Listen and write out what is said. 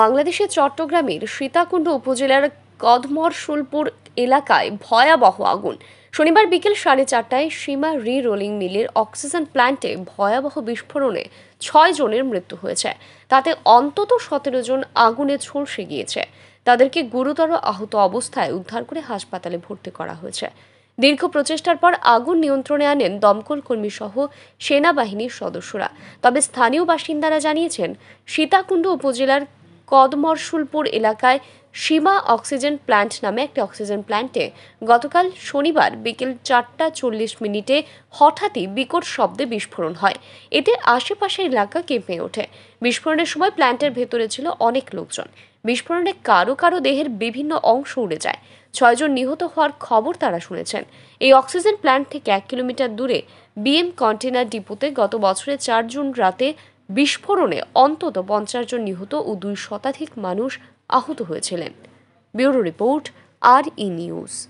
বাংলাদেশের চট্টগ্রামের সীতাকুণ্ড উপজেলার কদমরশুলপুর এলাকায় ভয়াবহ আগুন। শনিবার বিকেল সাড়ে চারটায় সীমা রি রোলিং মিলের অক্সিজেন প্ল্যান্টে ভয়াবহ বিস্ফোরণে ছয় জনের মৃত্যু হয়েছে। তাতে অন্তত সতেরো জন আগুনে ঝলসে গিয়েছে। তাদেরকে গুরুতর আহত অবস্থায় উদ্ধার করে হাসপাতালে ভর্তি করা হয়েছে। দীর্ঘ প্রচেষ্টার পর আগুন নিয়ন্ত্রণে আনেন দমকল কর্মী সহ সেনাবাহিনীর সদস্যরা। তবে স্থানীয় বাসিন্দারা জানিয়েছেন, সীতাকুণ্ড উপজেলার কদমরশুলপুর এলাকায় সীমা অক্সিজেন প্ল্যান্ট নামে একটি অক্সিজেন প্ল্যান্টে গতকাল শনিবার বিকেল চারটা চল্লিশ মিনিটে হঠাৎই বিকট শব্দে বিস্ফোরণ হয়। এতে আশেপাশের এলাকা কেঁপে ওঠে। বিস্ফোরণের সময় প্ল্যান্টের ভেতরে ছিল অনেক লোকজন। বিস্ফোরণে কারও কারও দেহের বিভিন্ন অংশ উড়ে যায়। ছয়জন নিহত হওয়ার খবর তারা শুনেছেন। এই অক্সিজেন প্ল্যান্ট থেকে এক কিলোমিটার দূরে বিএম কন্টেনার ডিপোতে গত বছরের চার জুন রাতে বিস্ফোরণে অন্তত পঞ্চাশ জন নিহত ও দুই শতাধিক মানুষ আহত হয়েছিলেন। Bureau report R E news.